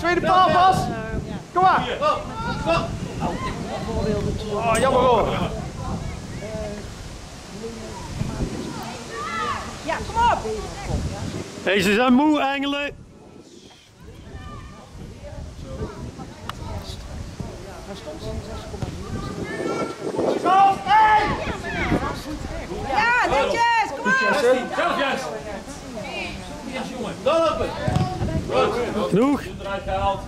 tweede paal Bas. Kom maar. Oh, jammer hoor. Ja, kom op! Hey, ze zijn moe, engelen. Ja, netjes! Kom op! Zelf juist. Yes, jongen. Genoeg. Eruit gehaald.